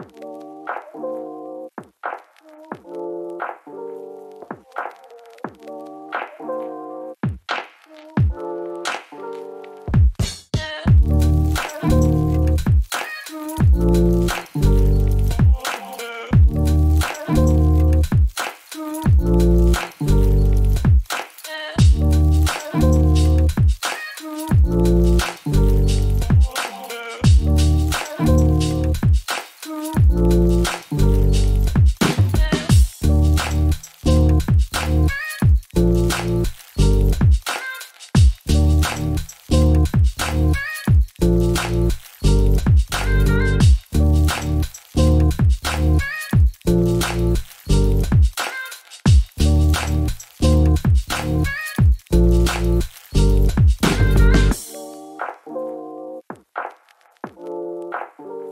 Música 嗯。